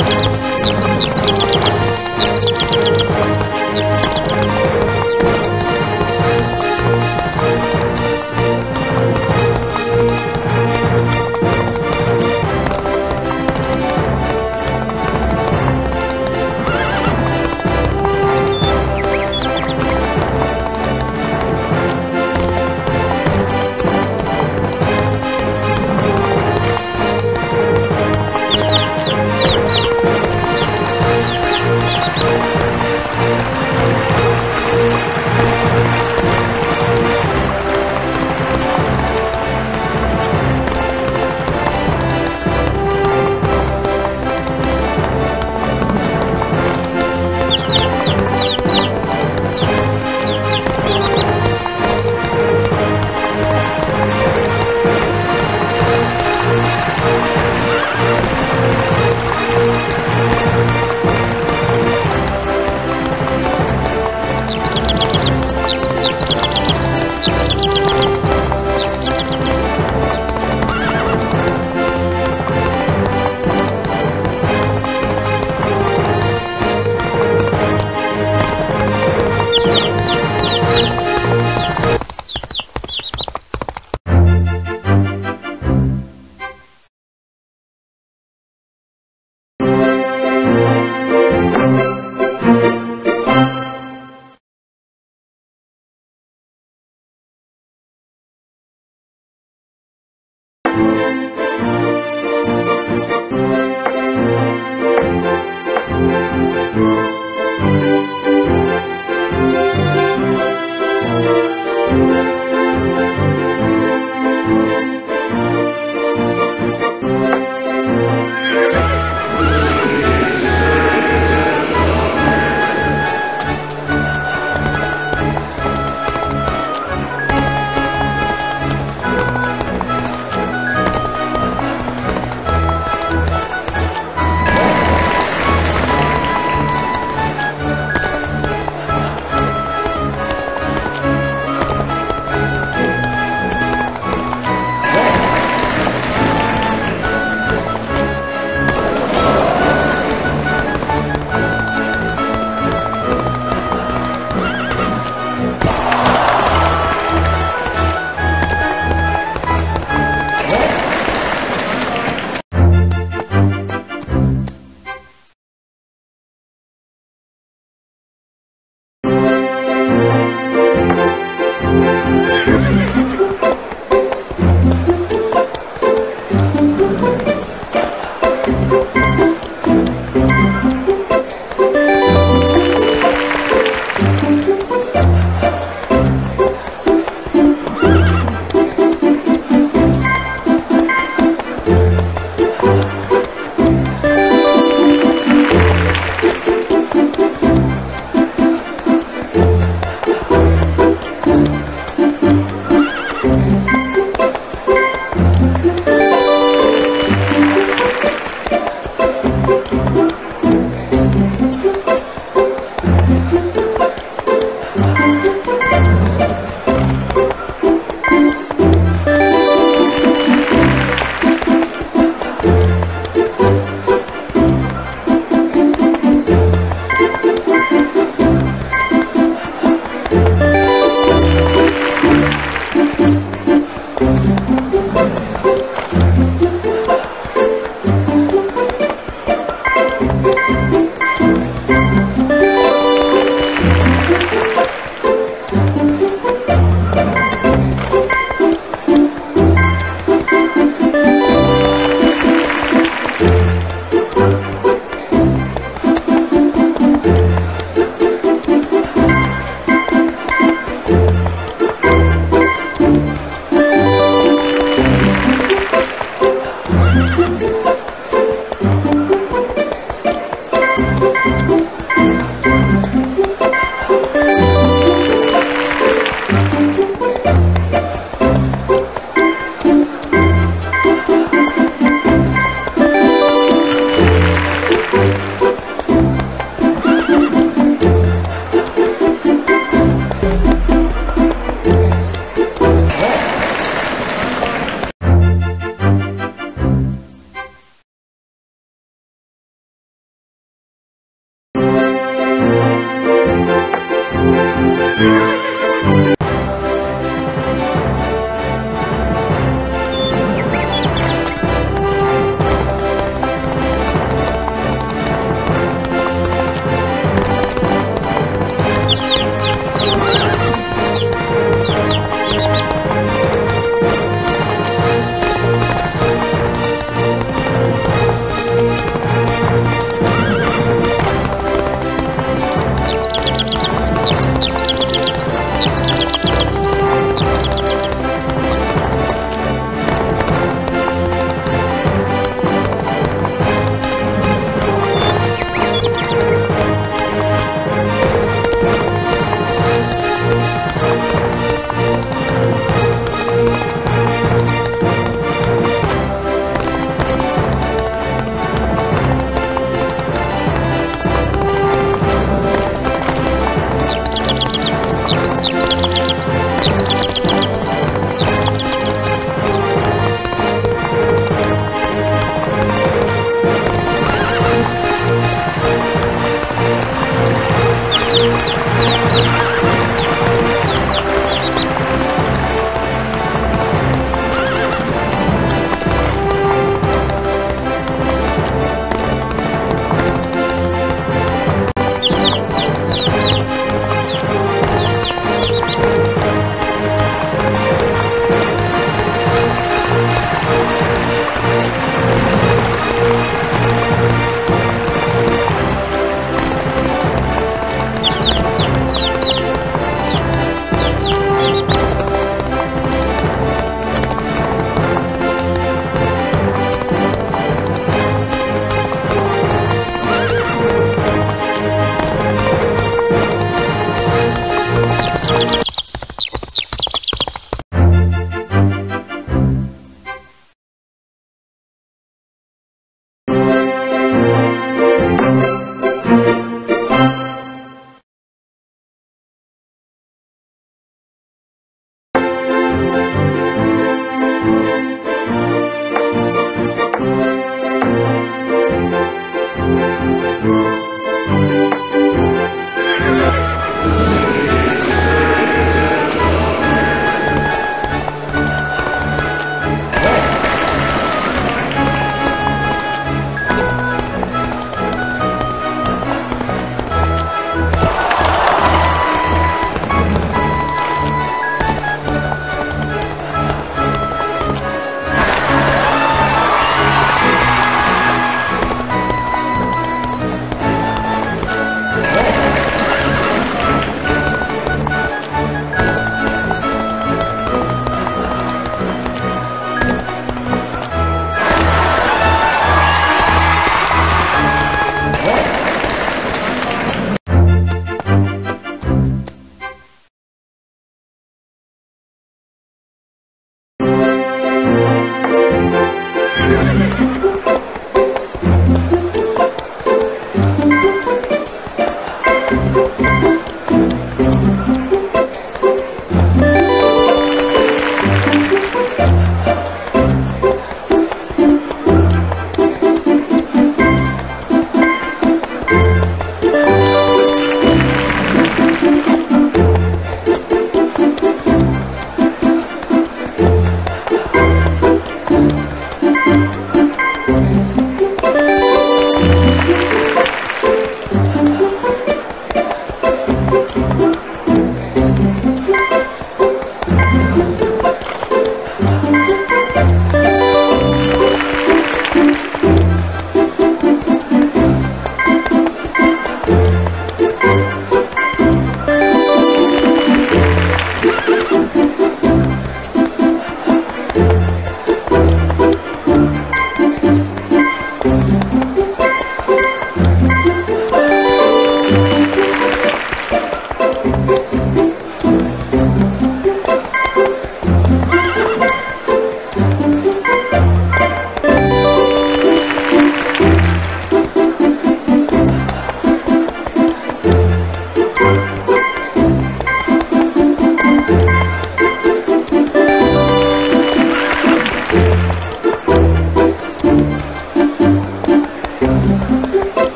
Thank you. Música